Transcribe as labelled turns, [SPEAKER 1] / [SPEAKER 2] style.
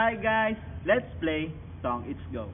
[SPEAKER 1] Hi guys, let's play Song It's Go.